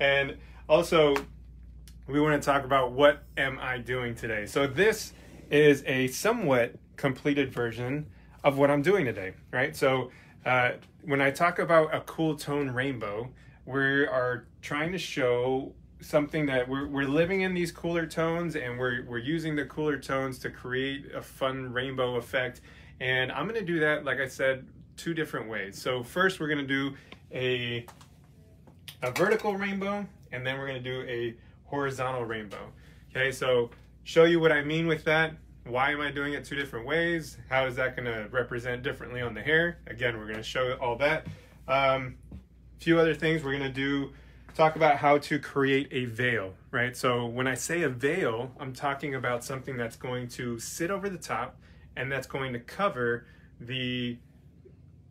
and also, we want to talk about what am I doing today. So this is a somewhat completed version of what I'm doing today, right? So uh, when I talk about a cool tone rainbow, we are trying to show something that we're, we're living in these cooler tones and we're, we're using the cooler tones to create a fun rainbow effect. And I'm going to do that, like I said, two different ways. So first we're going to do a, a vertical rainbow and then we're going to do a horizontal rainbow. Okay, so show you what I mean with that. Why am I doing it two different ways? How is that going to represent differently on the hair? Again, we're going to show all that. Um, a few other things we're going to do talk about how to create a veil, right? So when I say a veil, I'm talking about something that's going to sit over the top and that's going to cover the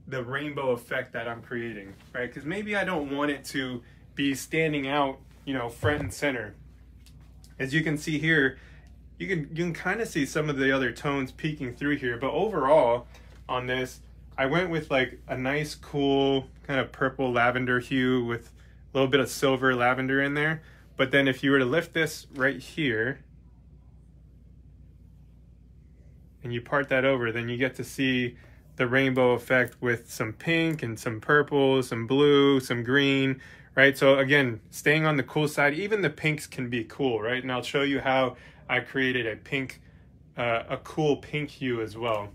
the rainbow effect that I'm creating, right? Because maybe I don't want it to be standing out, you know, front and center. As you can see here, you can you can kind of see some of the other tones peeking through here, but overall on this, I went with like a nice cool kind of purple lavender hue with a little bit of silver lavender in there. But then if you were to lift this right here, and you part that over, then you get to see the rainbow effect with some pink and some purple, some blue, some green, right? So again, staying on the cool side, even the pinks can be cool, right? And I'll show you how I created a pink, uh, a cool pink hue as well.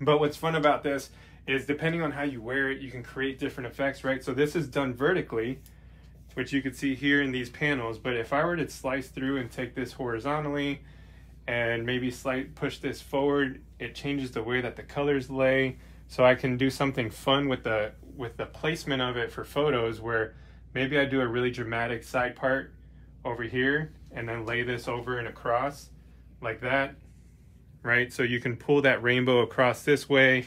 But what's fun about this is depending on how you wear it, you can create different effects, right? So this is done vertically, which you can see here in these panels. But if I were to slice through and take this horizontally and maybe slight push this forward, it changes the way that the colors lay. So I can do something fun with the with the placement of it for photos where maybe I do a really dramatic side part over here and then lay this over and across like that, right? So you can pull that rainbow across this way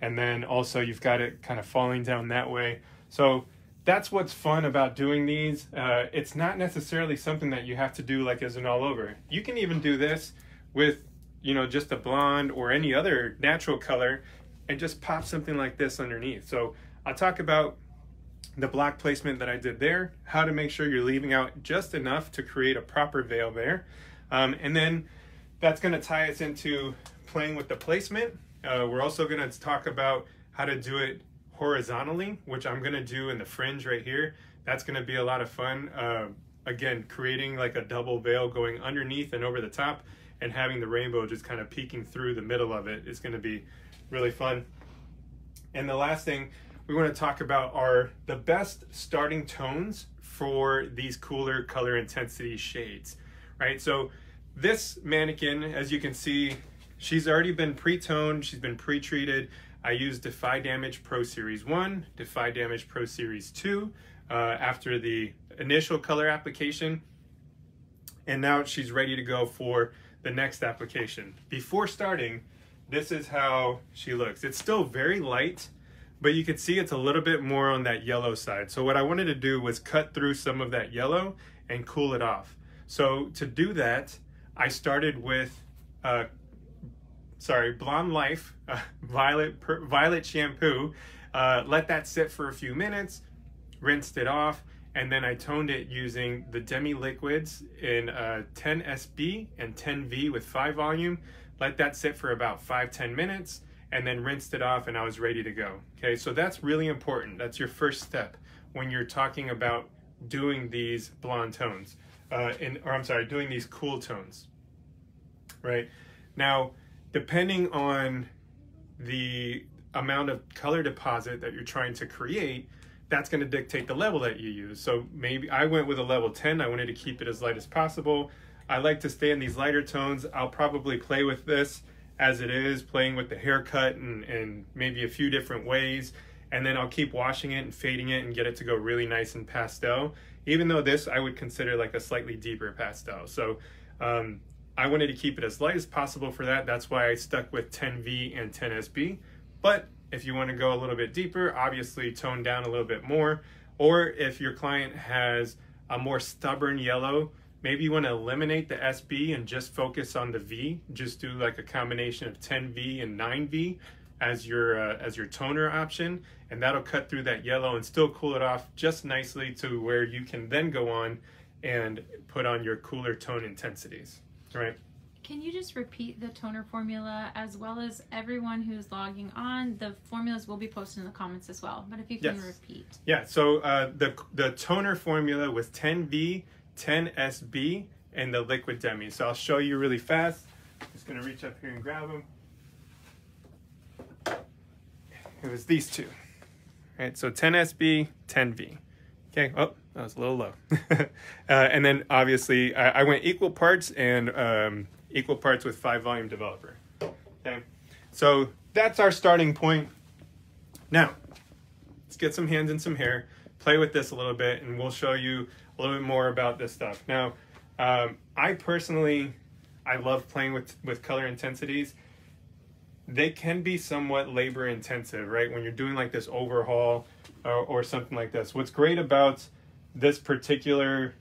and then also you've got it kind of falling down that way. So that's what's fun about doing these. Uh, it's not necessarily something that you have to do like as an all over. You can even do this with, you know, just a blonde or any other natural color and just pop something like this underneath. So I'll talk about the block placement that I did there, how to make sure you're leaving out just enough to create a proper veil there. Um, and then that's gonna tie us into playing with the placement uh, we're also going to talk about how to do it horizontally, which I'm going to do in the fringe right here. That's going to be a lot of fun. Uh, again, creating like a double veil going underneath and over the top and having the rainbow just kind of peeking through the middle of it is going to be really fun. And the last thing we want to talk about are the best starting tones for these cooler color intensity shades, right? So this mannequin, as you can see, She's already been pre-toned, she's been pre-treated. I used Defy Damage Pro Series 1, Defy Damage Pro Series 2 uh, after the initial color application. And now she's ready to go for the next application. Before starting, this is how she looks. It's still very light, but you can see it's a little bit more on that yellow side. So what I wanted to do was cut through some of that yellow and cool it off. So to do that, I started with uh, sorry, Blonde Life uh, Violet per, Violet shampoo. Uh, let that sit for a few minutes, rinsed it off, and then I toned it using the Demi Liquids in uh, 10 SB and 10V with 5 volume. Let that sit for about 5 10 minutes, and then rinsed it off, and I was ready to go. Okay, so that's really important. That's your first step when you're talking about doing these blonde tones, uh, in, or I'm sorry, doing these cool tones, right? Now, depending on the amount of color deposit that you're trying to create, that's going to dictate the level that you use. So maybe I went with a level 10. I wanted to keep it as light as possible. I like to stay in these lighter tones. I'll probably play with this as it is, playing with the haircut and, and maybe a few different ways. And then I'll keep washing it and fading it and get it to go really nice and pastel. Even though this I would consider like a slightly deeper pastel. So um, I wanted to keep it as light as possible for that. That's why I stuck with 10V and 10SB. But if you want to go a little bit deeper, obviously tone down a little bit more. Or if your client has a more stubborn yellow, maybe you want to eliminate the SB and just focus on the V. Just do like a combination of 10V and 9V as your uh, as your toner option and that'll cut through that yellow and still cool it off just nicely to where you can then go on and put on your cooler tone intensities right Can you just repeat the toner formula as well as everyone who's logging on? The formulas will be posted in the comments as well. But if you can Yes. repeat. yeah so uh, the the toner formula was 10v 10sb and the liquid demi so i'll show you really fast just gonna reach up here and grab them it was these two right so 10sb 10v okay oh that was a little low. Uh, and then obviously I, I went equal parts and um, equal parts with five volume developer. Okay so that's our starting point. Now let's get some hands and some hair play with this a little bit and we'll show you a little bit more about this stuff. Now um, i personally i love playing with with color intensities. They can be somewhat labor intensive right? When you're doing like this overhaul or, or something like this. What's great about this particular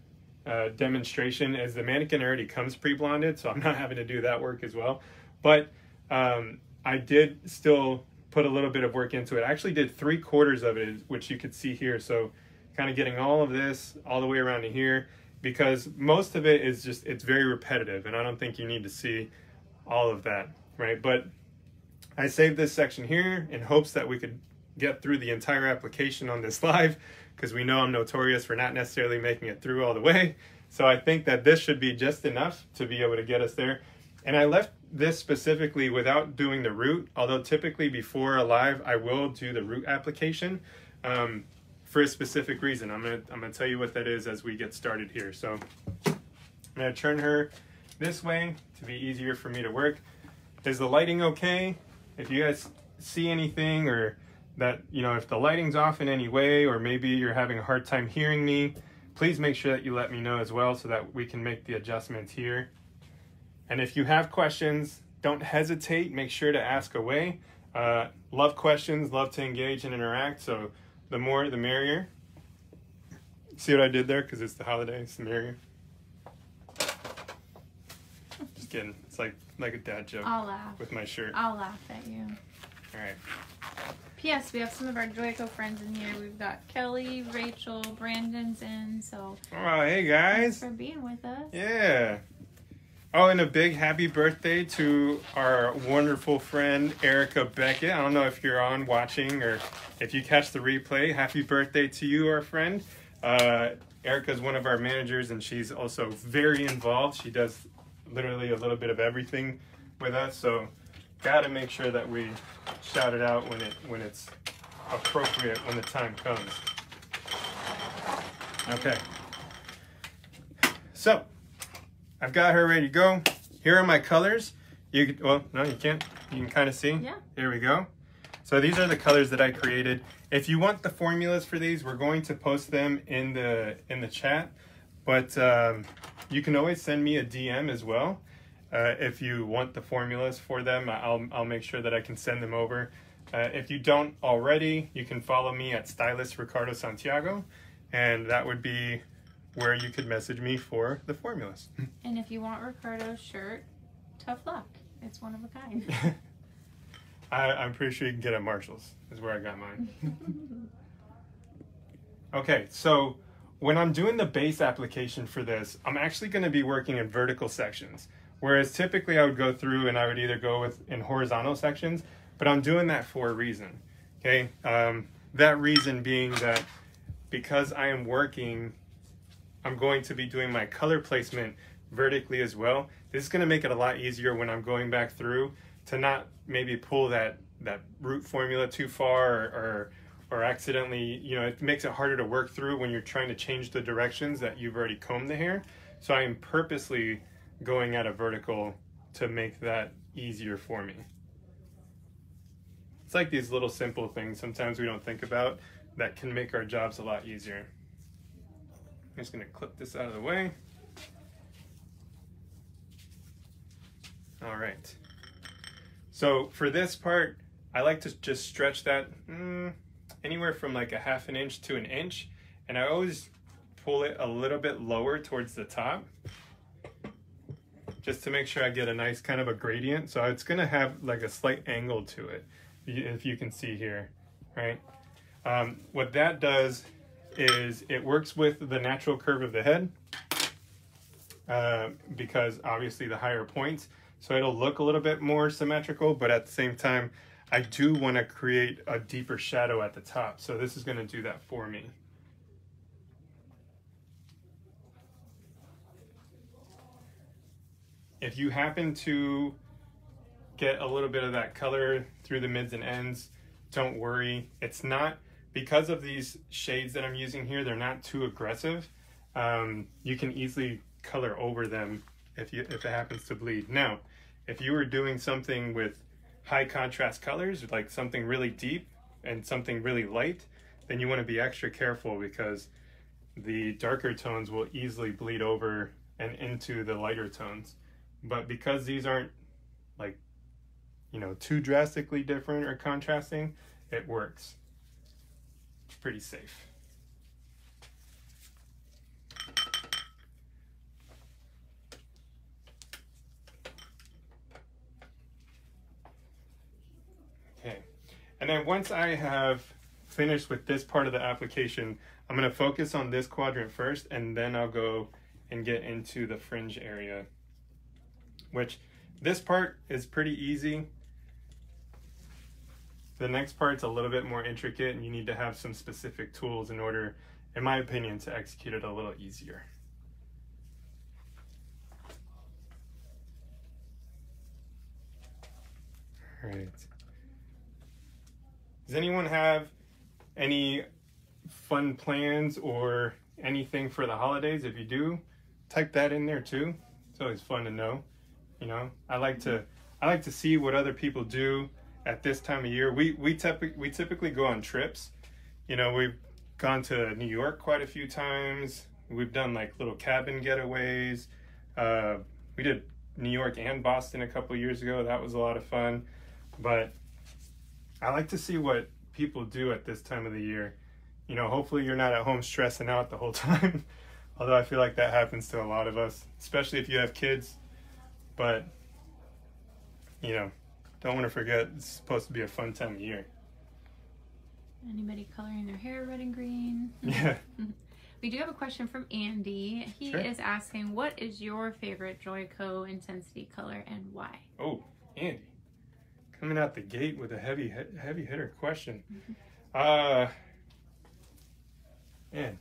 uh, demonstration is the mannequin already comes pre-blonded so i'm not having to do that work as well. But um, i did still put a little bit of work into it. I actually did three quarters of it which you could see here. So kind of getting all of this all the way around to here because most of it is just it's very repetitive and i don't think you need to see all of that right? But I saved this section here in hopes that we could get through the entire application on this live because we know I'm notorious for not necessarily making it through all the way. So I think that this should be just enough to be able to get us there. And I left this specifically without doing the root, although typically before a live I will do the root application um, for a specific reason. I'm gonna I'm gonna tell you what that is as we get started here. So I'm gonna turn her this way to be easier for me to work. Is the lighting okay? If you guys see anything or that, you know, if the lighting's off in any way or maybe you're having a hard time hearing me, please make sure that you let me know as well so that we can make the adjustments here. And if you have questions, don't hesitate. Make sure to ask away. Uh, love questions, love to engage and interact. So the more, the merrier. See what I did there? Because it's the holidays, the merrier. Just kidding. It's like like a dad joke I'll laugh. with my shirt. I'll laugh at you. All right. P.S. We have some of our Joico friends in here. We've got Kelly, Rachel, Brandon's in. So Oh, hey guys. thanks for being with us. Yeah. Oh, and a big happy birthday to our wonderful friend Erica Beckett. I don't know if you're on watching or if you catch the replay. Happy birthday to you, our friend. Uh, Erica's one of our managers, and she's also very involved. She does literally a little bit of everything with us. So, gotta make sure that we shout it out when it when it's appropriate when the time comes. Okay. So, I've got her ready to go. Here are my colors. You could, well, no, you can't. You can kind of see. Yeah. Here we go. So these are the colors that I created. If you want the formulas for these, we're going to post them in the in the chat. But um, you can always send me a DM as well. Uh, if you want the formulas for them, I'll, I'll make sure that I can send them over. Uh, if you don't already, you can follow me at Stylist Ricardo Santiago, and that would be where you could message me for the formulas. And if you want Ricardo's shirt, tough luck. It's one of a kind. I, I'm pretty sure you can get at Marshalls, is where I got mine. Okay, so when I'm doing the base application for this, I'm actually going to be working in vertical sections. Whereas typically I would go through and I would either go with in horizontal sections, but I'm doing that for a reason. Okay, um, that reason being that because I am working, I'm going to be doing my color placement vertically as well. This is going to make it a lot easier when I'm going back through to not maybe pull that that root formula too far or, or or accidentally, you know, it makes it harder to work through when you're trying to change the directions that you've already combed the hair. So I am purposely going at a vertical to make that easier for me. It's like these little simple things sometimes we don't think about that can make our jobs a lot easier. I'm just gonna clip this out of the way. All right. So for this part, I like to just stretch that mm, anywhere from like a half an inch to an inch. And I always pull it a little bit lower towards the top just to make sure I get a nice kind of a gradient. So it's gonna have like a slight angle to it. if you can see here, right? Um, what that does is it works with the natural curve of the head uh, because obviously the higher points, so it'll look a little bit more symmetrical, but at the same time, I do want to create a deeper shadow at the top. So this is going to do that for me. If you happen to get a little bit of that color through the mids and ends, don't worry. It's not, because of these shades that I'm using here, they're not too aggressive. Um, you can easily color over them if, you, if it happens to bleed. Now, if you were doing something with high contrast colors, like something really deep and something really light, then you want to be extra careful because the darker tones will easily bleed over and into the lighter tones. But because these aren't like, you know, too drastically different or contrasting, it works. It's pretty safe. Okay, and then once I have finished with this part of the application, I'm going to focus on this quadrant first, and then I'll go and get into the fringe area which this part is pretty easy. The next part's a little bit more intricate and you need to have some specific tools in order, in my opinion, to execute it a little easier. All right. Does anyone have any fun plans or anything for the holidays? If you do, type that in there too. It's always fun to know. You know, I like to I like to see what other people do at this time of year. We we typically we typically go on trips. You know, we've gone to New York quite a few times. We've done like little cabin getaways. Uh, we did New York and Boston a couple years ago. That was a lot of fun. But I like to see what people do at this time of the year. You know, hopefully you're not at home stressing out the whole time. Although I feel like that happens to a lot of us, especially if you have kids. But, you know, don't want to forget it's supposed to be a fun time of year. Anybody coloring their hair red and green? Yeah. we do have a question from Andy. He Sure. is asking, what is your favorite Joico intensity color and why? Oh, Andy, coming out the gate with a heavy heavy hitter question. Uh, man.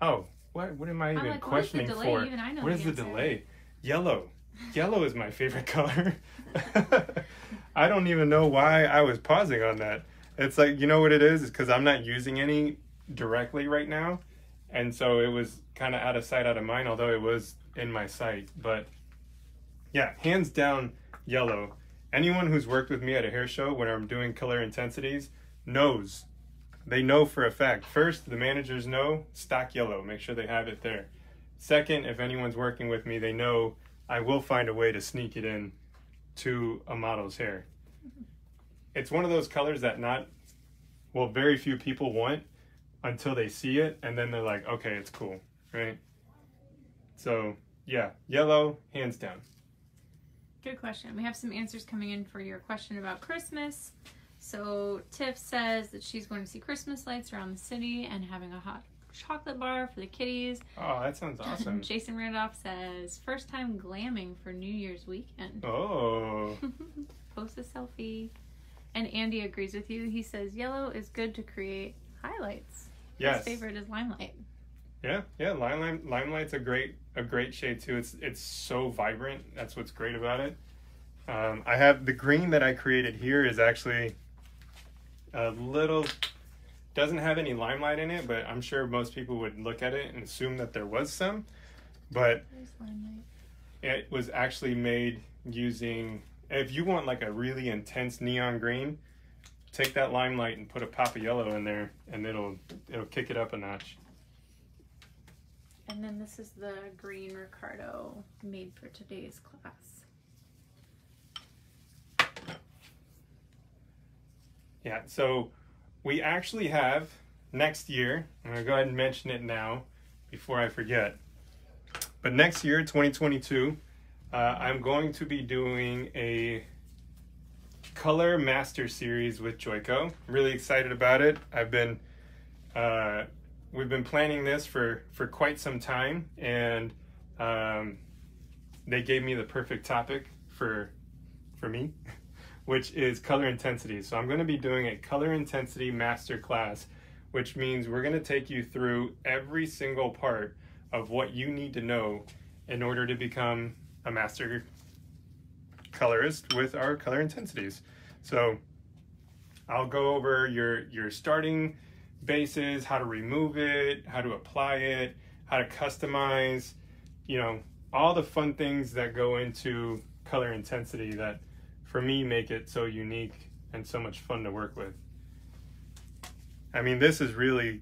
Oh, what what am I even like, what questioning delay? for? Even I know what the is the delay? Yellow. Yellow is my favorite color. I don't even know why I was pausing on that. It's like you know what it is? It's because I'm not using any directly right now, and so it was kind of out of sight, out of mind. Although it was in my sight, but yeah, hands down, yellow. Anyone who's worked with me at a hair show when I'm doing color intensities knows. They know for a fact. First, the managers know stock yellow. Make sure they have it there. Second, if anyone's working with me, they know I will find a way to sneak it in to a model's hair. It's one of those colors that not, well, very few people want until they see it, and then they're like, okay, it's cool, right? So, yeah, yellow, hands down. Good question. We have some answers coming in for your question about Christmas. So Tiff says that she's going to see Christmas lights around the city and having a hot chocolate bar for the kiddies. Oh, that sounds awesome. Jason Randolph says first time glamming for New Year's weekend. Oh, Post a selfie. And Andy agrees with you. He says yellow is good to create highlights. yes. His favorite is limelight. Yeah, yeah. Limelight, limelight's a great, a great shade too. It's it's so vibrant. That's what's great about it. Um, I have the green that I created here is actually a little doesn't have any limelight in it, but I'm sure most people would look at it and assume that there was some. But it was actually made using. If you want like a really intense neon green, take that limelight and put a pop of yellow in there, and it'll it'll kick it up a notch. And then this is the green Ricardo made for today's class. Yeah, so we actually have next year, I'm to go ahead and mention it now before I forget. But next year, 2022, uh, I'm going to be doing a color master series with Joico. I'm really excited about it. I've been uh, we've been planning this for for quite some time, and um, they gave me the perfect topic for for me, which is color intensity. So I'm going to be doing a color intensity master class, which means we're going to take you through every single part of what you need to know in order to become a master colorist with our color intensities. So I'll go over your your starting bases, how to remove it, how to apply it, how to customize, you know, all the fun things that go into color intensity that for me make it so unique and so much fun to work with. I mean, this is really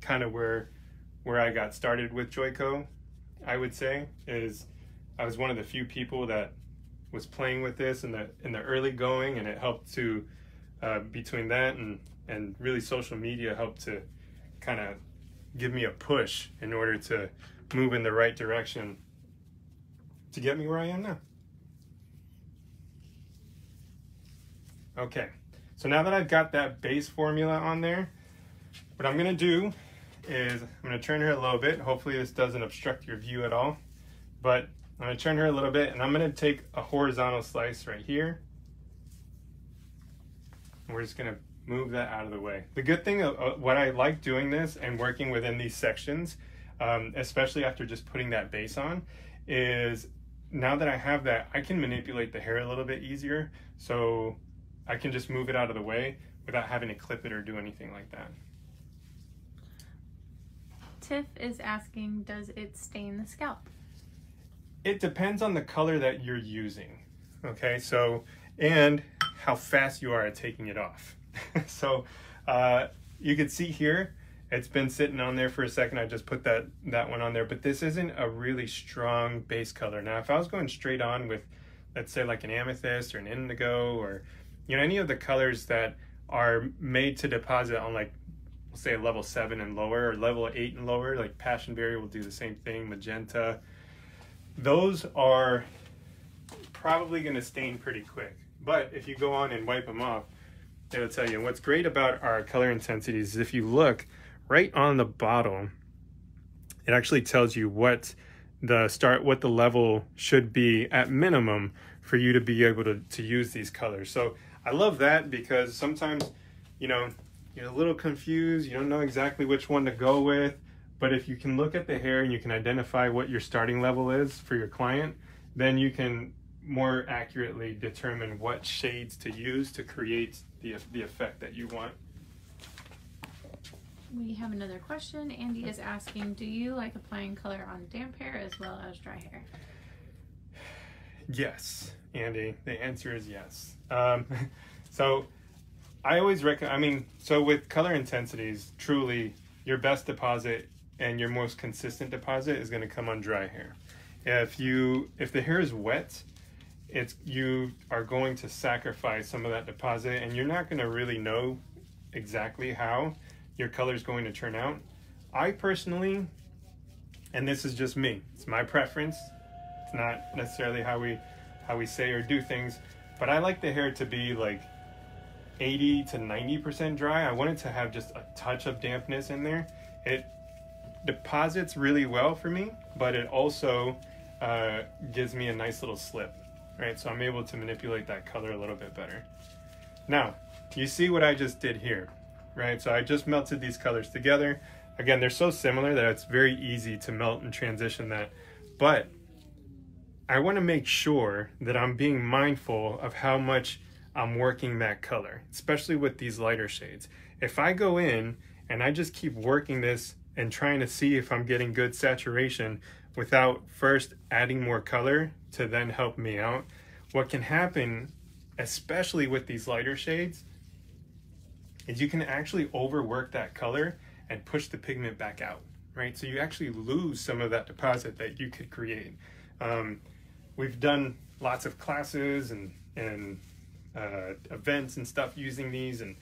kind of where where I got started with Joico, I would say, is I was one of the few people that was playing with this in the in the early going and it helped to uh, between that and and really social media helped to kind of give me a push in order to move in the right direction to get me where I am now. Okay, so now that I've got that base formula on there, what I'm gonna do is I'm gonna turn her a little bit. Hopefully this doesn't obstruct your view at all, but I'm gonna turn her a little bit and I'm gonna take a horizontal slice right here. And we're just gonna move that out of the way. The good thing, uh, what I like doing this and working within these sections, um, especially after just putting that base on, is now that I have that, I can manipulate the hair a little bit easier. So I can just move it out of the way without having to clip it or do anything like that. Tiff is asking, does it stain the scalp? It depends on the color that you're using. Okay, so, and how fast you are at taking it off. so uh, you can see here, it's been sitting on there for a second. I just put that, that one on there, but this isn't a really strong base color. Now, if I was going straight on with, let's say like an amethyst or an indigo or, you know, any of the colors that are made to deposit on like, we'll say level seven and lower or level eight and lower, like Passion Berry will do the same thing, magenta. Those are probably going to stain pretty quick. But if you go on and wipe them off, it'll tell you. What's great about our color intensities is if you look right on the bottle, it actually tells you what the start, what the level should be at minimum for you to be able to, to use these colors. So I love that because sometimes, you know, you're a little confused, you don't know exactly which one to go with. But if you can look at the hair and you can identify what your starting level is for your client, then you can more accurately determine what shades to use to create the, the effect that you want. We have another question. Andy is asking, do you like applying color on damp hair as well as dry hair? Yes, Andy. The answer is yes. Um, so I always recommend, I mean, so with color intensities, truly your best deposit and your most consistent deposit is going to come on dry hair. If you, if the hair is wet, it's you are going to sacrifice some of that deposit and you're not going to really know exactly how your color is going to turn out. I personally, and this is just me, it's my preference. Not necessarily how we how we say or do things, but I like the hair to be like 80 to 90% dry. I want it to have just a touch of dampness in there. It deposits really well for me, but it also uh, gives me a nice little slip right? So I'm able to manipulate that color a little bit better. Now, you see what I just did here, right? So I just melted these colors together. Again, they're so similar that it's very easy to melt and transition that. But I want to make sure that I'm being mindful of how much I'm working that color, especially with these lighter shades. If I go in and I just keep working this and trying to see if I'm getting good saturation without first adding more color to then help me out. What can happen, especially with these lighter shades, is you can actually overwork that color and push the pigment back out, right? So you actually lose some of that deposit that you could create. Um, we've done lots of classes and, and uh, events and stuff using these and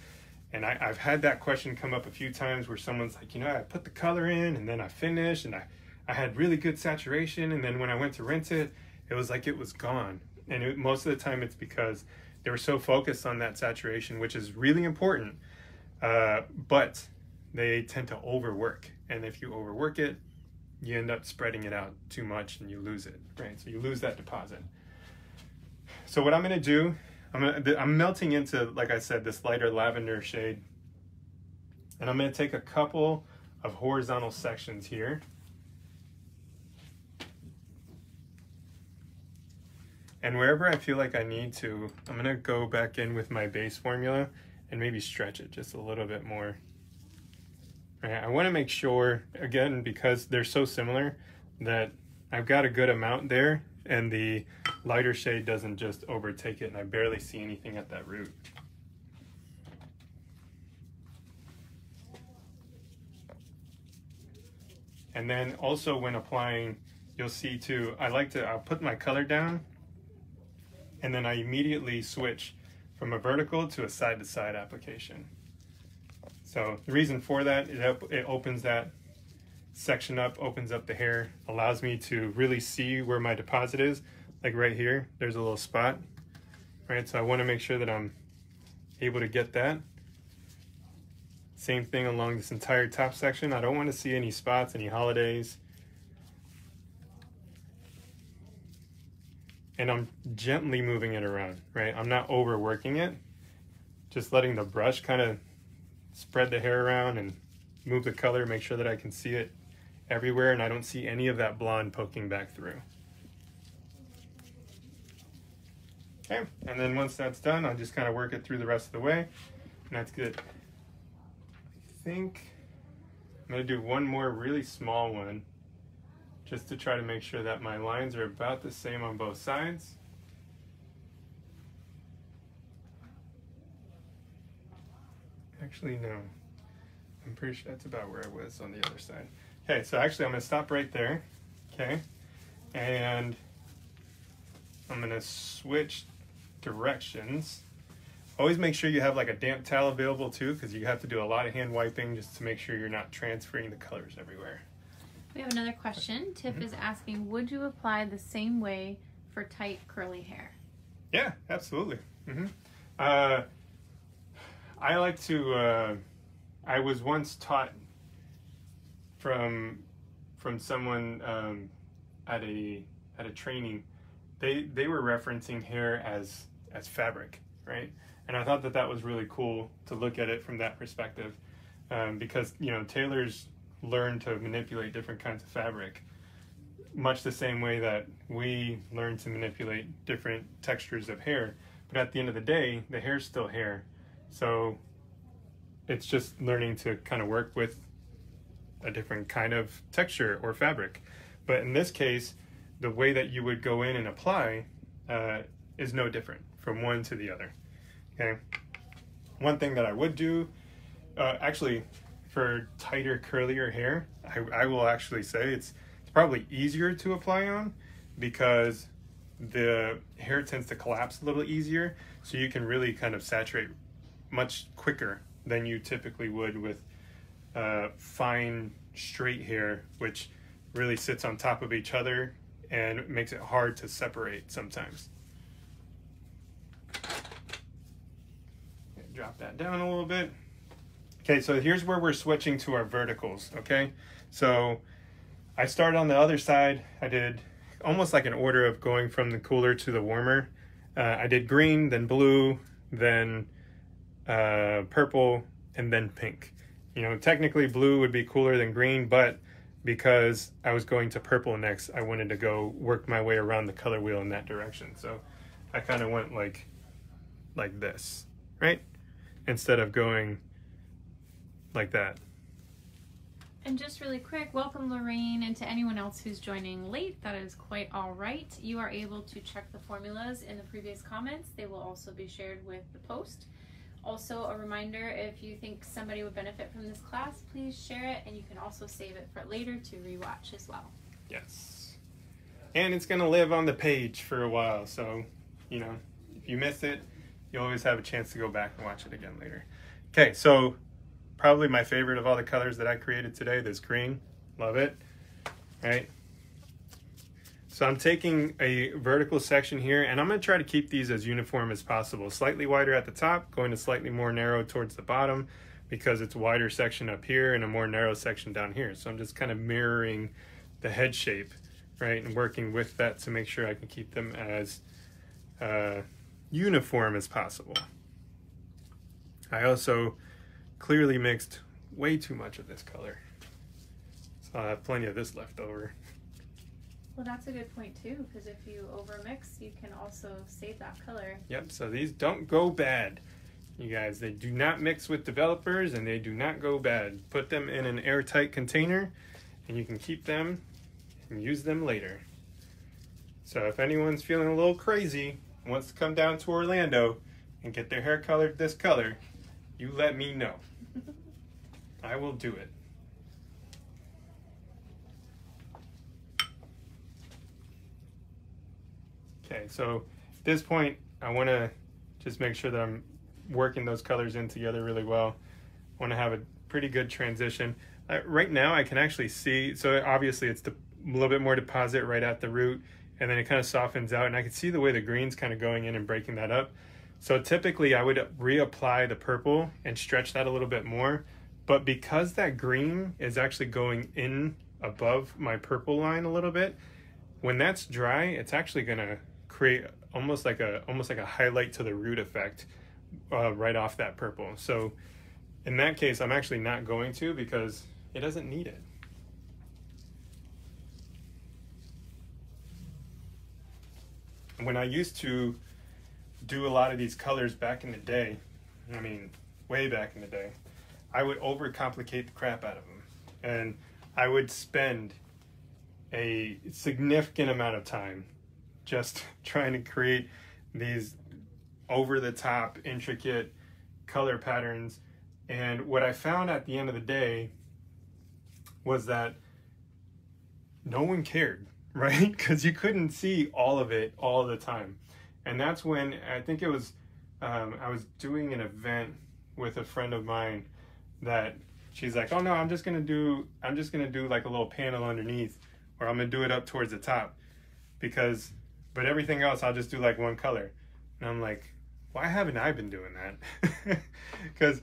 and I, have had that question come up a few times where someone's like, you know, I put the color in and then I finish and I I had really good saturation, and then when I went to rinse it, it was like it was gone. And it, most of the time, it's because they were so focused on that saturation, which is really important. Uh, but they tend to overwork, and if you overwork it, you end up spreading it out too much and you lose it, right? So you lose that deposit. So what I'm gonna do, I'm gonna, I'm melting into, like I said, this lighter lavender shade, and I'm gonna take a couple of horizontal sections here. And wherever I feel like I need to, I'm gonna go back in with my base formula and maybe stretch it just a little bit more. Right, I wanna make sure, again, because they're so similar, that I've got a good amount there and the lighter shade doesn't just overtake it and I barely see anything at that root. And then also when applying, you'll see too, I like to, I'll put my color down and then I immediately switch from a vertical to a side to side application. So the reason for that, it, op it opens that section up, opens up the hair, allows me to really see where my deposit is. Like right here, there's a little spot, right? So I wanna make sure that I'm able to get that. Same thing along this entire top section. I don't wanna see any spots, any holidays. And I'm gently moving it around, right? I'm not overworking it. Just letting the brush kind of spread the hair around and move the color, make sure that I can see it everywhere and I don't see any of that blonde poking back through. Okay, and then once that's done, I'll just kind of work it through the rest of the way, and that's good. I think I'm gonna do one more really small one, just to try to make sure that my lines are about the same on both sides. Actually, no. I'm pretty sure that's about where I was on the other side. Okay, so actually I'm gonna stop right there, okay? And I'm gonna switch directions. Always make sure you have like a damp towel available too, because you have to do a lot of hand wiping just to make sure you're not transferring the colors everywhere. We have another question. Tiff mm -hmm. is asking, would you apply the same way for tight curly hair? Yeah, absolutely. Mm -hmm. uh, I like to, uh, I was once taught from from someone um, at a at a training, they they were referencing hair as as fabric, right? And I thought that that was really cool to look at it from that perspective, um, because you know tailors learn to manipulate different kinds of fabric, much the same way that we learn to manipulate different textures of hair. But at the end of the day, the hair's still hair, so it's just learning to kind of work with a different kind of texture or fabric. But in this case, the way that you would go in and apply uh, is no different from one to the other. Okay. One thing that I would do, uh, actually, for tighter, curlier hair, I, I will actually say it's, it's probably easier to apply on because the hair tends to collapse a little easier, so you can really kind of saturate much quicker than you typically would with uh, fine straight hair, which really sits on top of each other and makes it hard to separate sometimes. Drop that down a little bit. Okay, so here's where we're switching to our verticals, okay? So I started on the other side. I did almost like an order of going from the cooler to the warmer. Uh, I did green, then blue, then uh, purple, and then pink. You know, technically blue would be cooler than green, but because I was going to purple next, I wanted to go work my way around the color wheel in that direction. So I kind of went like, like this, right? Instead of going like that. And just really quick, welcome Lorraine and to anyone else who's joining late. That is quite all right. You are able to check the formulas in the previous comments. They will also be shared with the post. Also, a reminder if you think somebody would benefit from this class, please share it and you can also save it for later to rewatch as well. Yes. And it's going to live on the page for a while, so, you know, if you miss it, you always have a chance to go back and watch it again later. Okay, so probably my favorite of all the colors that I created today, this green. Love it. Right? So I'm taking a vertical section here and I'm going to try to keep these as uniform as possible. Slightly wider at the top, going to slightly more narrow towards the bottom because it's a wider section up here and a more narrow section down here. So I'm just kind of mirroring the head shape, right? And working with that to make sure I can keep them as uh, uniform as possible. I also clearly mixed way too much of this color. So I have plenty of this left over. Well, that's a good point too, because if you overmix, you can also save that color. Yep, so these don't go bad. You guys, they do not mix with developers and they do not go bad. Put them in an airtight container and you can keep them and use them later. So if anyone's feeling a little crazy, wants to come down to Orlando and get their hair colored this color, you let me know. I will do it. Okay, so at this point, I want to just make sure that I'm working those colors in together really well. I want to have a pretty good transition. Uh, right now, I can actually see, so obviously it's a little bit more deposit right at the root, and then it kind of softens out, and I can see the way the green's kind of going in and breaking that up. So typically I would reapply the purple and stretch that a little bit more, but because that green is actually going in above my purple line a little bit, when that's dry, it's actually gonna create almost like a almost like a highlight to the root effect uh, right off that purple. So in that case, I'm actually not going to because it doesn't need it. When I used to do a lot of these colors back in the day, I mean, way back in the day, I would overcomplicate the crap out of them. And I would spend a significant amount of time just trying to create these over the top, intricate color patterns. And what I found at the end of the day was that no one cared, right? Because you couldn't see all of it all the time. And that's when I think it was, um, I was doing an event with a friend of mine that she's like, oh no, I'm just gonna do, I'm just gonna do like a little panel underneath, or I'm gonna do it up towards the top, because but everything else I'll just do like one color. And I'm like, why haven't I been doing that? Because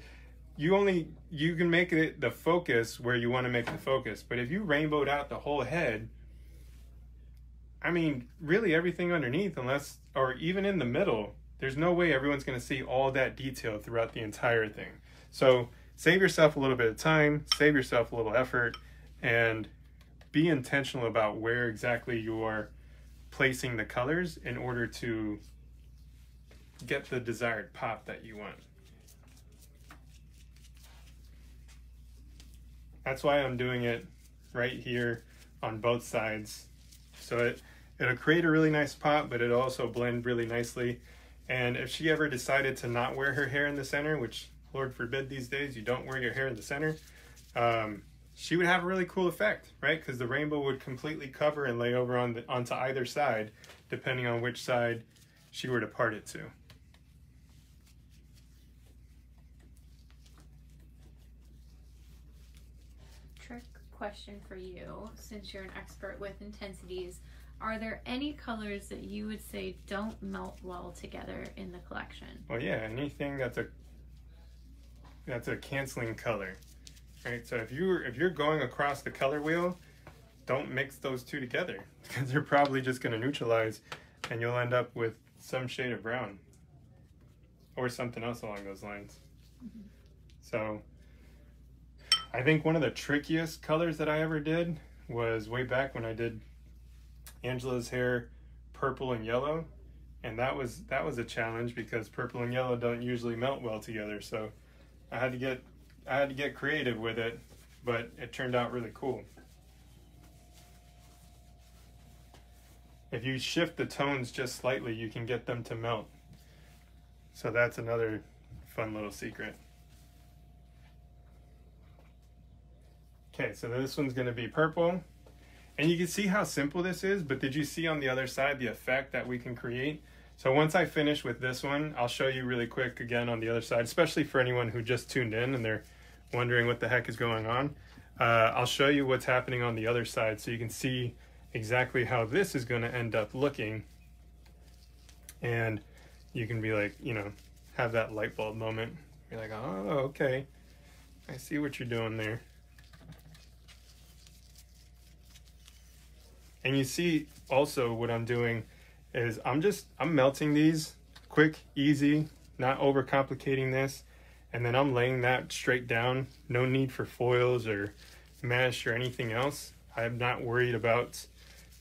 you only you can make it the focus where you want to make the focus. But if you rainbowed out the whole head, I mean, really everything underneath, unless or even in the middle, there's no way everyone's going to see all that detail throughout the entire thing. So save yourself a little bit of time, save yourself a little effort, and be intentional about where exactly you are placing the colors in order to get the desired pop that you want. That's why I'm doing it right here on both sides. So it, it'll create a really nice pop, but it'll also blend really nicely. And if she ever decided to not wear her hair in the center, which Lord forbid these days, you don't wear your hair in the center, um, she would have a really cool effect, right? Because the rainbow would completely cover and lay over on the, onto either side, depending on which side she were to part it to. Trick question for you, since you're an expert with intensities. Are there any colors that you would say don't melt well together in the collection? Well, yeah, anything that's a that's a canceling color right? So if you're if you're going across the color wheel, don't mix those two together because they're probably just going to neutralize, and you'll end up with some shade of brown or something else along those lines. Mm-hmm. So I think one of the trickiest colors that I ever did was way back when I did Angela's hair purple and yellow and that was that was a challenge because purple and yellow don't usually melt well together so I had to get I had to get creative with it, but it turned out really cool. If you shift the tones just slightly, you can get them to melt. So that's another fun little secret. Okay, so this one's going to be purple. And you can see how simple this is, but did you see on the other side the effect that we can create? So once I finish with this one, I'll show you really quick again on the other side, especially for anyone who just tuned in and they're wondering what the heck is going on. Uh, I'll show you what's happening on the other side so you can see exactly how this is going to end up looking. And you can be like, you know, have that light bulb moment. You're like, oh, okay. I see what you're doing there. And you see also what I'm doing is I'm just I'm melting these quick, easy, not overcomplicating this, and then I'm laying that straight down. No need for foils or mesh or anything else. I'm not worried about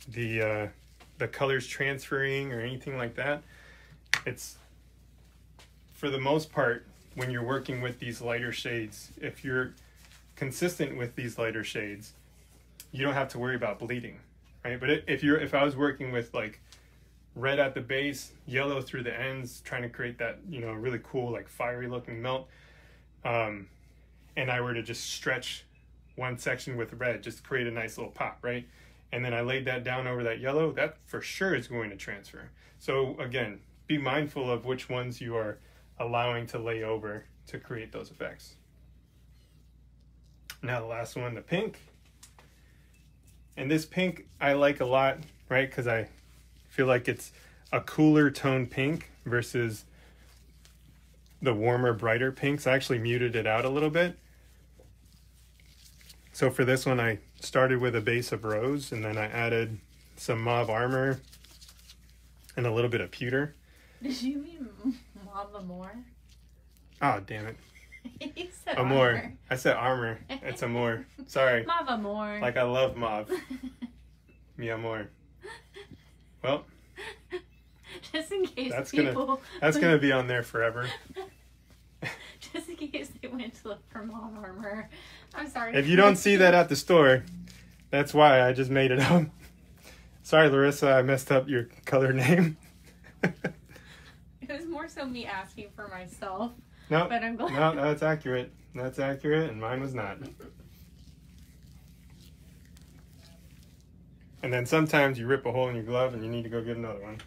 the uh, the colors transferring or anything like that. It's for the most part when you're working with these lighter shades, if you're consistent with these lighter shades, you don't have to worry about bleeding, right? But if you're if I was working with like red at the base, yellow through the ends, trying to create that you know really cool like fiery looking melt, um, and I were to just stretch one section with red, just create a nice little pop, right? And then I laid that down over that yellow, that for sure is going to transfer. So again, be mindful of which ones you are allowing to lay over to create those effects. Now the last one, the pink. And this pink I like a lot, right? Because I feel like it's a cooler tone pink versus the warmer, brighter pinks. I actually muted it out a little bit. So for this one, I started with a base of rose and then I added some mauve armor and a little bit of pewter. Did you mean mauve amour? Oh, damn it. you said Amour. armor. I said armor. It's amour. Sorry. Mauve amour. Like I love mauve. Mi amor. Well, Just in case That's gonna- that's gonna be on there forever. Just in case they went to look for mauve armor. I'm sorry. If you don't see that at the store, that's why I just made it up. Sorry, Larissa, I messed up your color name. It was more so me asking for myself, no, but I'm glad. no, that's accurate. That's accurate, and mine was not. And then sometimes you rip a hole in your glove and you need to go get another one.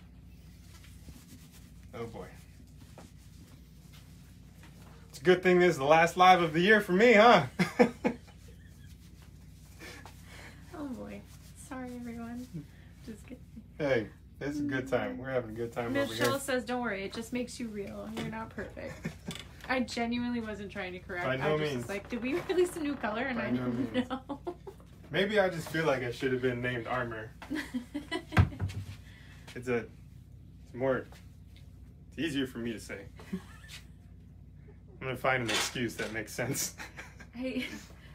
Oh boy. It's a good thing this is the last live of the year for me, huh? Oh boy. Sorry, everyone. Just kidding. hey, it's a good time. We're having a good time over Michelle says, "Don't worry, it just makes you real. You're not perfect." I genuinely wasn't trying to correct. By I no was just means. like, "Did we release a new color?" And By I no didn't means. know. Maybe I just feel like I should have been named Armor. It's a it's more it's easier for me to say. I'm gonna find an excuse that makes sense. Hey,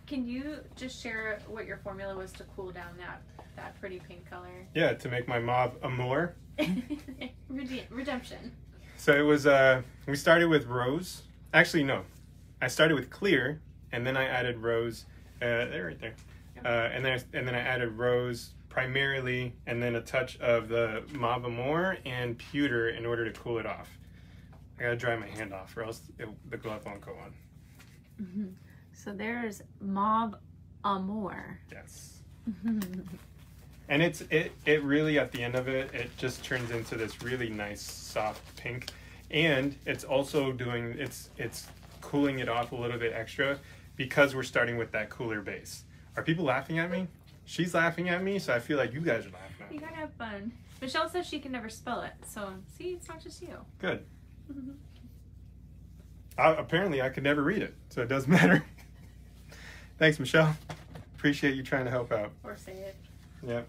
can you just share what your formula was to cool down that that pretty pink color? yeah, to make my mauve amour. Rede- redemption. So it was uh we started with rose. Actually no. I started with clear and then I added rose uh there right there. Uh and then I, and then I added rose primarily and then a touch of the mauve amour and pewter in order to cool it off. I gotta dry my hand off or else it, the glove won't go on. Mm-hmm. So there's mauve amour. Yes. And it's it it really at the end of it it just turns into this really nice soft pink, and it's also doing it's it's cooling it off a little bit extra because we're starting with that cooler base. Are people laughing at me? She's laughing at me, so I feel like you guys are laughing at me. You gotta have fun. Michelle says she can never spell it, so see, it's not just you. Good. I, apparently, I could never read it, so it doesn't matter. Thanks, Michelle. Appreciate you trying to help out. Or say it. Yep.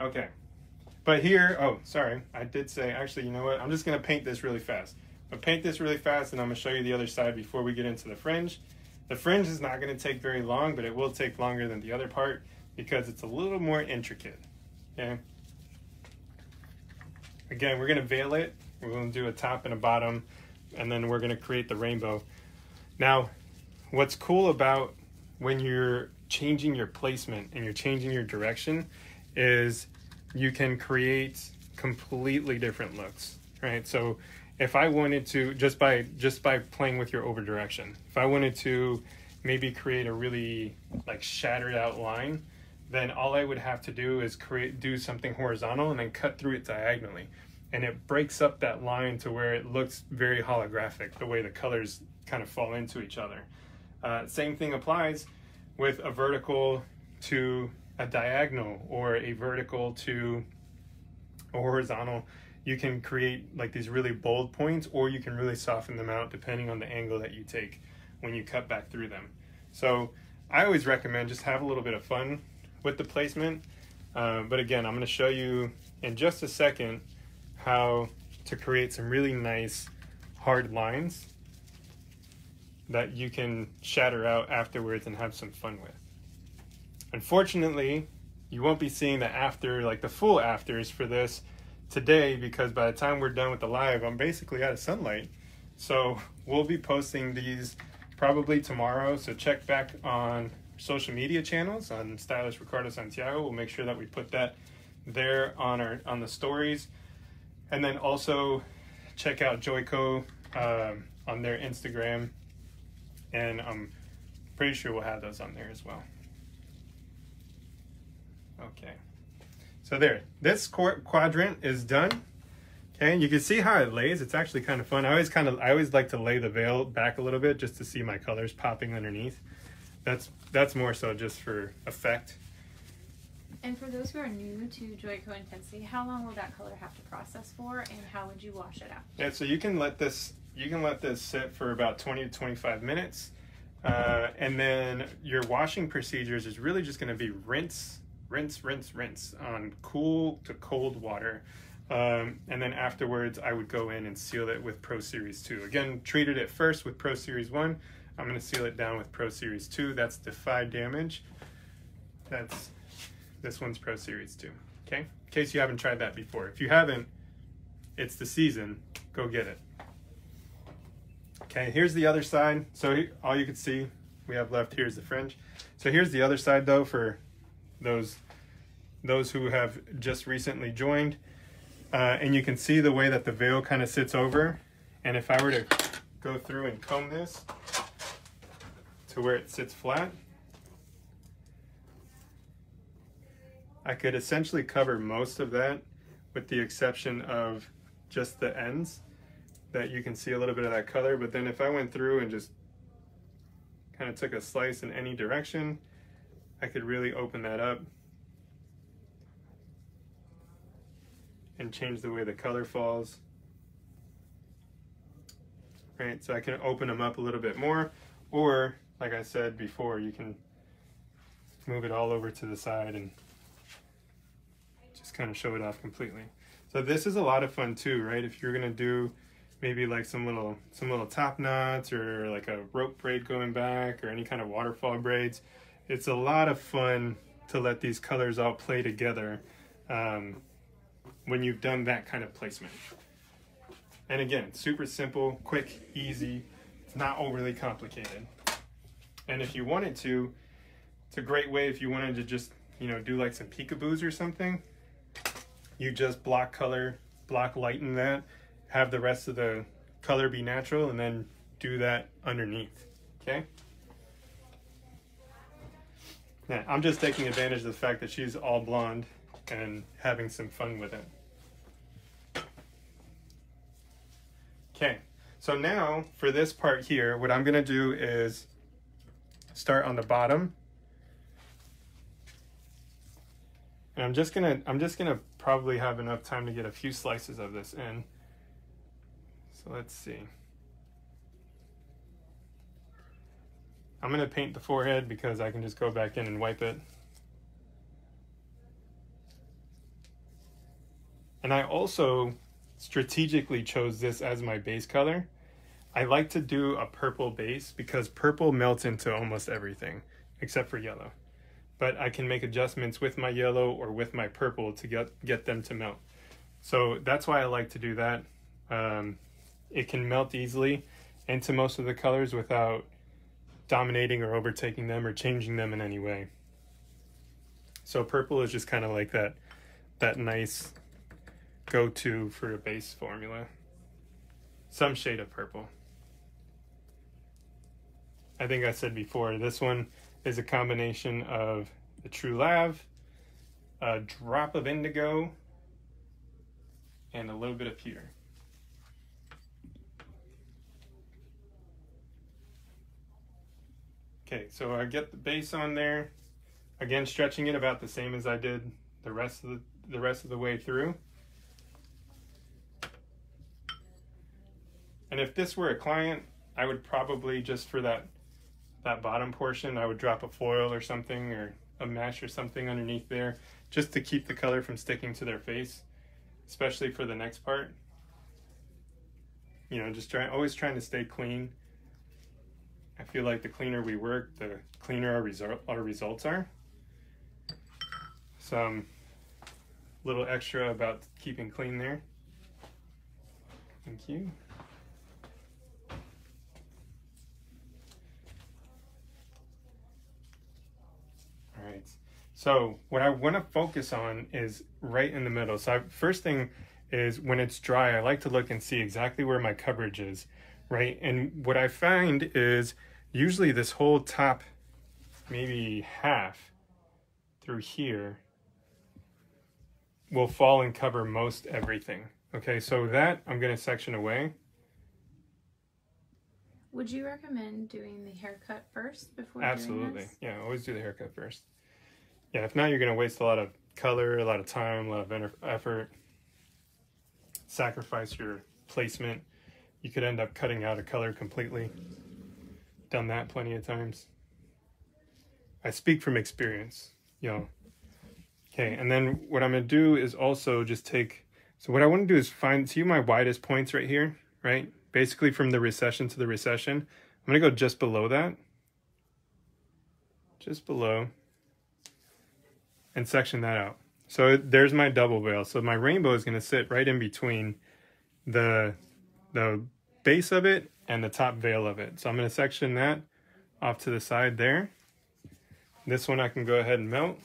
Okay. But here, oh, sorry, I did say, actually, you know what? I'm just going to paint this really fast. I'll paint this really fast and I'm going to show you the other side before we get into the fringe. The fringe is not going to take very long, but it will take longer than the other part because it's a little more intricate. Okay? Again, we're going to veil it. We're going to do a top and a bottom, and then we're going to create the rainbow. Now, what's cool about when you're changing your placement and you're changing your direction is you can create completely different looks right so if i wanted to just by just by playing with your over direction if i wanted to maybe create a really like shattered out line then all i would have to do is create do something horizontal and then cut through it diagonally. And it breaks up that line to where it looks very holographic the way the colors kind of fall into each other. Uh, same thing applies with a vertical to a diagonal or a vertical to a horizontal, you can create like these really bold points or you can really soften them out depending on the angle that you take when you cut back through them. So I always recommend just have a little bit of fun with the placement. Uh, but again, I'm going to show you in just a second how to create some really nice hard lines that you can shatter out afterwards and have some fun with. Unfortunately, you won't be seeing the after, like the full afters for this today because by the time we're done with the live, I'm basically out of sunlight. So we'll be posting these probably tomorrow. So check back on social media channels on Stylist Ricardo Santiago. We'll make sure that we put that there on our on the stories, and then also check out Joico um, on their Instagram, and I'm pretty sure we'll have those on there as well. Okay, so there, this quadrant is done. Okay, and you can see how it lays. It's actually kind of fun. I always kind of, I always like to lay the veil back a little bit just to see my colors popping underneath. That's that's more so just for effect. And for those who are new to Joico Intensity, how long will that color have to process for, and how would you wash it out? Yeah, so you can let this you can let this sit for about 20 to 25 minutes, uh, and then your washing procedures is really just going to be rinse, rinse, rinse, rinse on cool to cold water. Um, and then afterwards, I would go in and seal it with Pro Series 2. Again, treated it first with Pro Series 1. I'm going to seal it down with Pro Series 2. That's Defy Damage. That's this one's Pro Series 2. Okay? In case you haven't tried that before. If you haven't, it's the season. Go get it. Okay, here's the other side. So all you can see we have left here is the fringe. So here's the other side though for those those who have just recently joined. Uh, and you can see the way that the veil kind of sits over. And if I were to go through and comb this to where it sits flat, I could essentially cover most of that with the exception of just the ends that you can see a little bit of that color. But then if I went through and just kind of took a slice in any direction, I could really open that up and change the way the color falls. Right, so I can open them up a little bit more, or like I said before, you can move it all over to the side and just kind of show it off completely. So this is a lot of fun too, right? If you're gonna do maybe like some little some little top knots or like a rope braid going back or any kind of waterfall braids, it's a lot of fun to let these colors all play together um, when you've done that kind of placement. And again, super simple, quick, easy. It's not overly complicated. And if you wanted to, it's a great way if you wanted to just, you know, do like some peekaboos or something you just block color, block lighten that, have the rest of the color be natural, and then do that underneath, okay? Now, I'm just taking advantage of the fact that she's all blonde and having some fun with it. Okay, so now for this part here, what I'm gonna do is start on the bottom. And I'm just gonna, I'm just gonna probably have enough time to get a few slices of this in. So let's see. I'm to paint the forehead because I can just go back in and wipe it. And I also strategically chose this as my base color. I like to do a purple base because purple melts into almost everything except for yellow but I can make adjustments with my yellow or with my purple to get, get them to melt. So that's why I like to do that. Um, it can melt easily into most of the colors without dominating or overtaking them or changing them in any way. So purple is just kind of like that, that nice go-to for a base formula. Some shade of purple. I think I said before, this one is a combination of the True Lav, a drop of indigo, and a little bit of pewter. Okay, so I get the base on there. Again, stretching it about the same as I did the rest of the, the rest of the way through. And if this were a client, I would probably just for that that bottom portion, I would drop a foil or something or a mesh or something underneath there just to keep the color from sticking to their face, especially for the next part. You know, just trying always trying to stay clean. I feel like the cleaner we work, the cleaner our result our results are. Some um, little extra about keeping clean there. Thank you. All right. So what I want to focus on is right in the middle. So I, first thing is when it's dry, I like to look and see exactly where my coverage is, right? And what I find is usually this whole top, maybe half through here, will fall and cover most everything. Okay, so that I'm going to section away. Would you recommend doing the haircut first before Absolutely. Yeah, always do the haircut first. Yeah, if not, you're going to waste a lot of color, a lot of time, a lot of effort, sacrifice your placement. You could end up cutting out a color completely. Done that plenty of times. I speak from experience, you know. Okay, and then what I'm going to do is also just take, so what I want to do is find, see my widest points right here, right? Basically from the recession to the recession. I'm going to go just below that. Just below and section that out. So there's my double veil. So my rainbow is going to sit right in between the, the base of it and the top veil of it. So I'm going to section that off to the side there. This one I can go ahead and melt.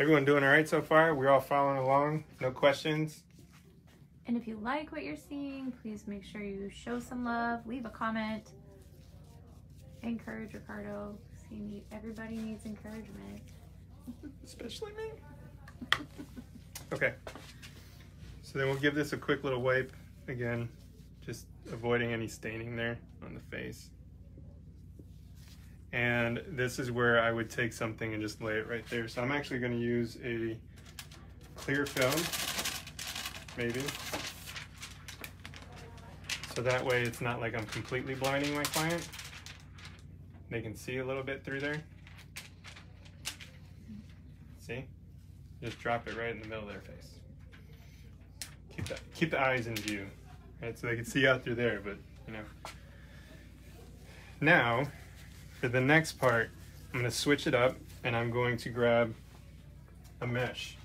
Everyone doing all right so far? We're all following along? No questions? And if you like what you're seeing, please make sure you show some love, leave a comment, encourage Ricardo. He need, everybody needs encouragement. Especially me. okay. So then we'll give this a quick little wipe. Again, just avoiding any staining there on the face. And this is where I would take something and just lay it right there. So I'm actually going to use a clear film, maybe. So that way it's not like I'm completely blinding my client. They can see a little bit through there. See? Just drop it right in the middle of their face. Keep the, keep the eyes in view, right? So they can see out through there, but you know. Now, for the next part, I'm going to switch it up and I'm going to grab a mesh.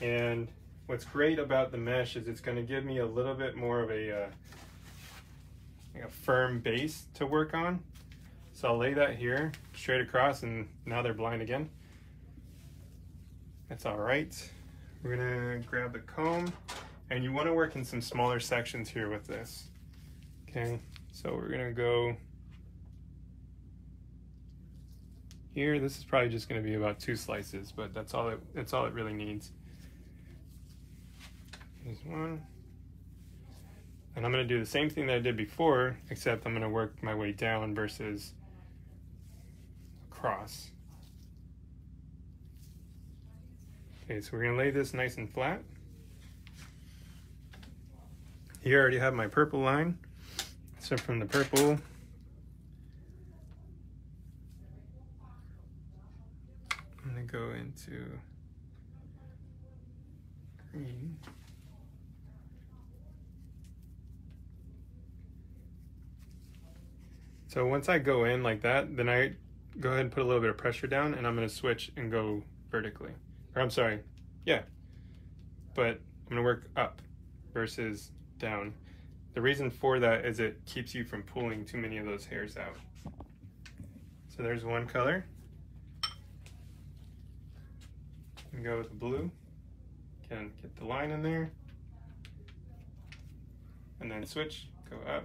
And what's great about the mesh is it's going to give me a little bit more of a, uh, like a firm base to work on. So I'll lay that here straight across and now they're blind again. That's all right. We're gonna grab the comb and you wanna work in some smaller sections here with this. Okay, so we're gonna go Here, this is probably just going to be about two slices, but that's all it, that's all it really needs. Here's one. And I'm going to do the same thing that I did before, except I'm going to work my way down versus across. Okay, so we're going to lay this nice and flat. Here I already have my purple line. So from the purple, go into green. So once I go in like that, then I go ahead and put a little bit of pressure down and I'm going to switch and go vertically. Or I'm sorry, yeah. But I'm going to work up versus down. The reason for that is it keeps you from pulling too many of those hairs out. So there's one color. And go with the blue. Can get the line in there. And then switch, go up.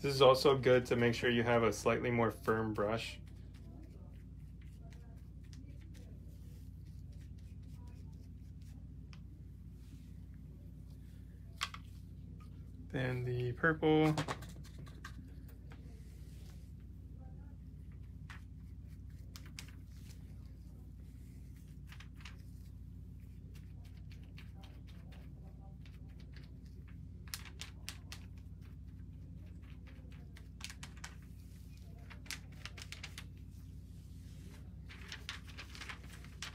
This is also good to make sure you have a slightly more firm brush. Then the purple.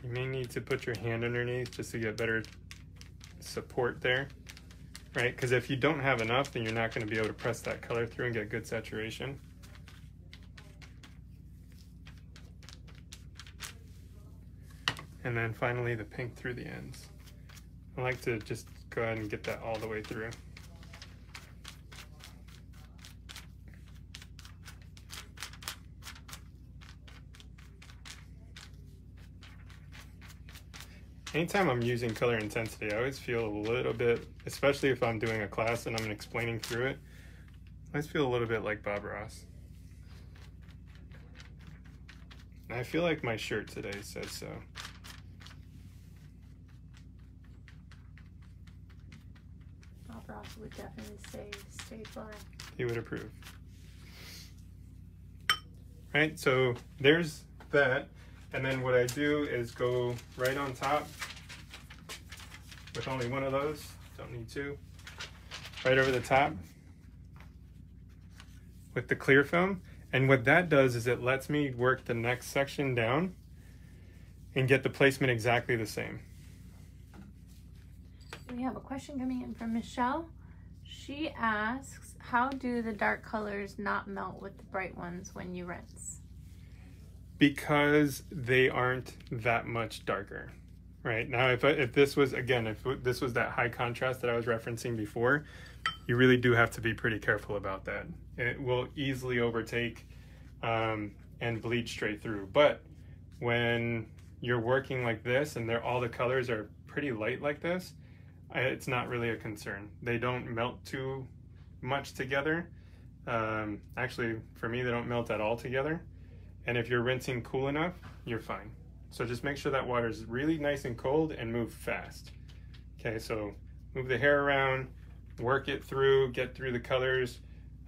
You may need to put your hand underneath just to get better support there, right? Because if you don't have enough, then you're not going to be able to press that color through and get good saturation. And then finally the pink through the ends. I like to just go ahead and get that all the way through. Anytime I'm using color intensity, I always feel a little bit, especially if I'm doing a class and I'm explaining through it, I always feel a little bit like Bob Ross. And I feel like my shirt today says so. Bob Ross would definitely say stay fly. He would approve. Right, so there's that. And then what I do is go right on top with only one of those, don't need two. Right over the top with the clear film. And what that does is it lets me work the next section down and get the placement exactly the same. We have a question coming in from Michelle. She asks, how do the dark colors not melt with the bright ones when you rinse? Because they aren't that much darker right? Now if, if this was again if this was that high contrast that i was referencing before you really do have to be pretty careful about that. It will easily overtake um, and bleed straight through. But when you're working like this and they're all the colors are pretty light like this it's not really a concern. They don't melt too much together. Um, actually for me they don't melt at all together and if you're rinsing cool enough, you're fine. So just make sure that water is really nice and cold and move fast. Okay, so move the hair around, work it through, get through the colors.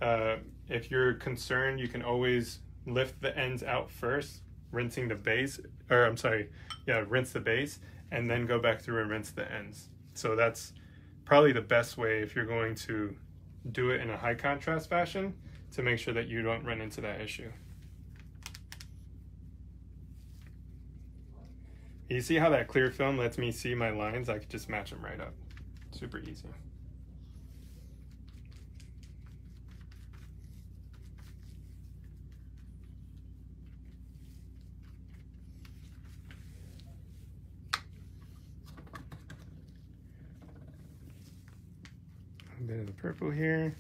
Uh, if you're concerned, you can always lift the ends out first, rinsing the base, or I'm sorry, yeah, rinse the base, and then go back through and rinse the ends. So that's probably the best way if you're going to do it in a high contrast fashion to make sure that you don't run into that issue. You see how that clear film lets me see my lines? I could just match them right up. Super easy. A bit of the purple here.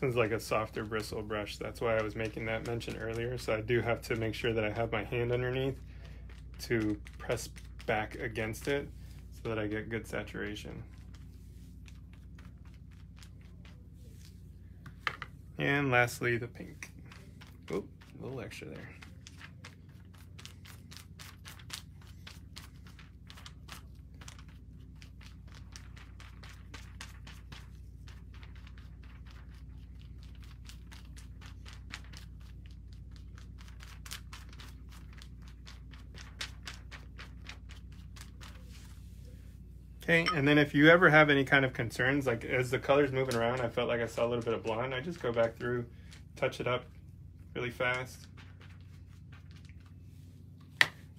This one's like a softer bristle brush. That's why I was making that mention earlier. So I do have to make sure that I have my hand underneath to press back against it so that I get good saturation. And lastly, the pink. Oh, a little extra there. Okay, and then if you ever have any kind of concerns, like as the color's moving around, I felt like I saw a little bit of blonde, I just go back through, touch it up really fast.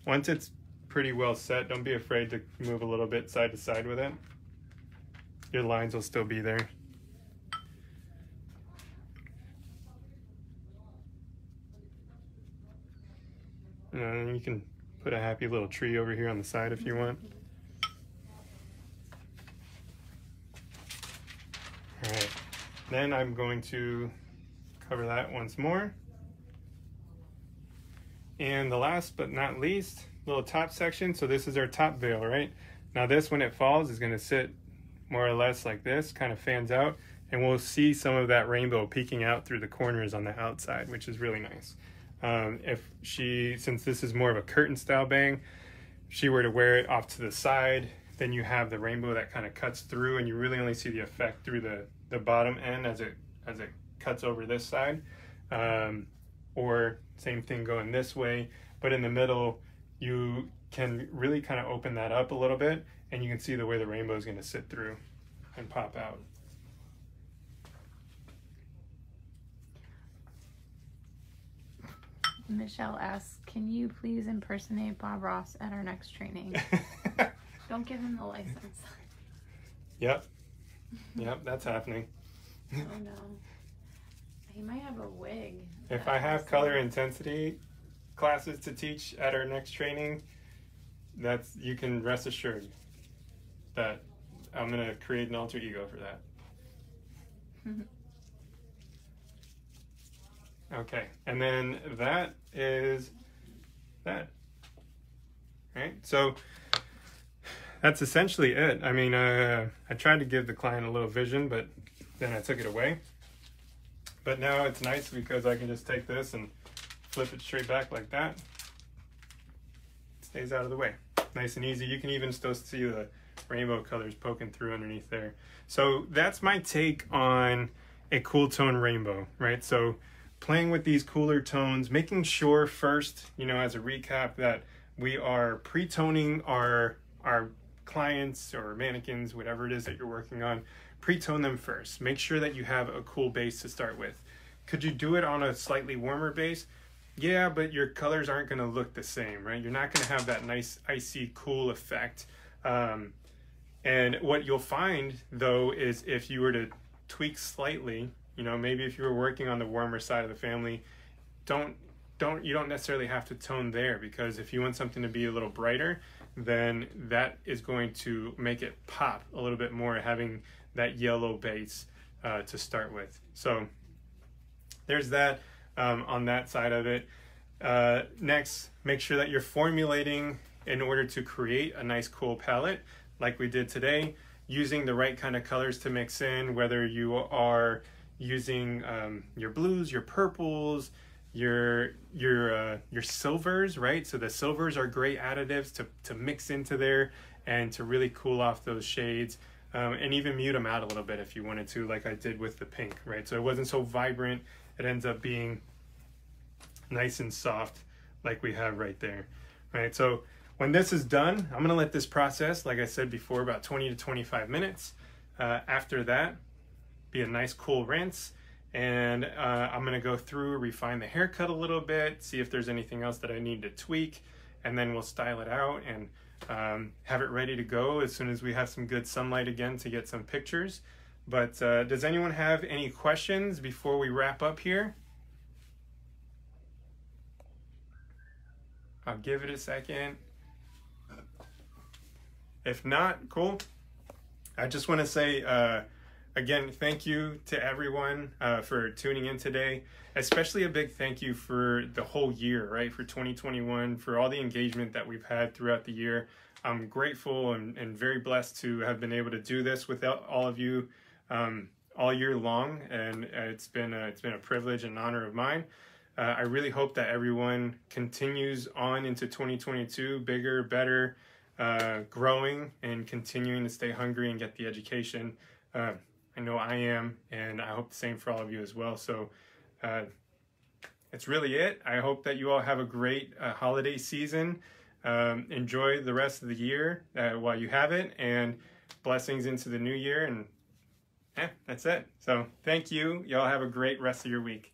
Once it's pretty well set, don't be afraid to move a little bit side to side with it. Your lines will still be there. And you can put a happy little tree over here on the side if you want. All right, then I'm going to cover that once more. And the last but not least, little top section. So this is our top veil, right? Now this, when it falls, is going to sit more or less like this, kind of fans out, and we'll see some of that rainbow peeking out through the corners on the outside, which is really nice. Um, if she, since this is more of a curtain style bang, she were to wear it off to the side, then you have the rainbow that kind of cuts through, and you really only see the effect through the the bottom end as it as it cuts over this side. Um, or same thing going this way, but in the middle, you can really kind of open that up a little bit, and you can see the way the rainbow is going to sit through and pop out. Michelle asks, "Can you please impersonate Bob Ross at our next training?" Don't give him the license. Yep. Yep, that's happening. oh no. He might have a wig. If I have color intensity classes to teach at our next training, that's you can rest assured that I'm gonna create an alter ego for that. okay, and then that is that. Right, so that's essentially it. I mean, uh, I tried to give the client a little vision, but then I took it away. But now it's nice because I can just take this and flip it straight back like that. It stays out of the way. Nice and easy. You can even still see the rainbow colors poking through underneath there. So that's my take on a cool tone rainbow, right? So playing with these cooler tones, making sure first, you know, as a recap that we are pre-toning our our clients or mannequins, whatever it is that you're working on, pre-tone them first. Make sure that you have a cool base to start with. Could you do it on a slightly warmer base? Yeah, but your colors aren't going to look the same, right? You're not going to have that nice icy cool effect. Um, and what you'll find though is if you were to tweak slightly, you know, maybe if you were working on the warmer side of the family, don't don't you don't necessarily have to tone there because if you want something to be a little brighter, then that is going to make it pop a little bit more having that yellow base uh, to start with. So there's that um, on that side of it. Uh, next, make sure that you're formulating in order to create a nice cool palette like we did today, using the right kind of colors to mix in, whether you are using um, your blues, your purples, your your uh, your silvers, right? So the silvers are great additives to to mix into there and to really cool off those shades. Um, and even mute them out a little bit if you wanted to, like I did with the pink, right? So it wasn't so vibrant. It ends up being nice and soft, like we have right there, right? So when this is done, I'm gonna let this process, like I said before, about 20 to 25 minutes. Uh, after that, be a nice cool rinse and uh, I'm gonna go through, refine the haircut a little bit, see if there's anything else that I need to tweak, and then we'll style it out and um, have it ready to go as soon as we have some good sunlight again to get some pictures. But uh, does anyone have any questions before we wrap up here? I'll give it a second. If not, cool. I just want to say, uh, again, thank you to everyone uh, for tuning in today. Especially a big thank you for the whole year, right? For 2021, for all the engagement that we've had throughout the year. I'm grateful and, and very blessed to have been able to do this without all of you um, all year long, and it's been a, it's been a privilege and honor of mine. Uh, I really hope that everyone continues on into 2022, bigger, better, uh, growing, and continuing to stay hungry and get the education. Uh, I know I am, and I hope the same for all of you as well. So uh, that's really it. I hope that you all have a great uh, holiday season. Um, enjoy the rest of the year uh, while you have it, and blessings into the new year. And yeah, that's it. So thank you. Y'all have a great rest of your week.